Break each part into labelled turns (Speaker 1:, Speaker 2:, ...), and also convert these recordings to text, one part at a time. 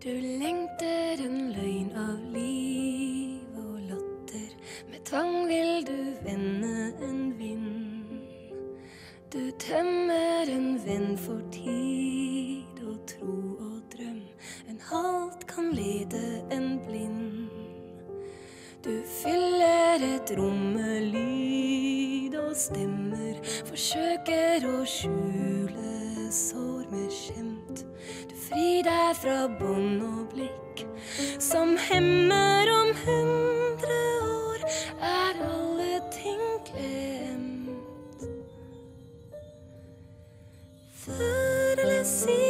Speaker 1: Du lengter en løgn av liv og latter. Med tvang vil du vende en vind. Du tømmer en venn for tid og tro og drøm. En halt kan lede en blind. Du fyller et rom med lyd og stemmer. Forsøker å skjule sår med skjemt. Du frir deg fra bånd og blikk som hemmer om hundre år. Er alle ting glemt? Før eller siden,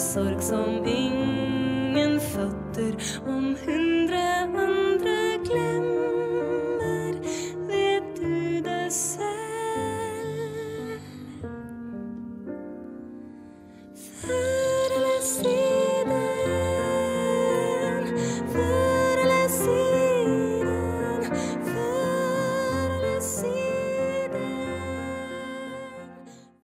Speaker 1: sorg som ingen fatter om hun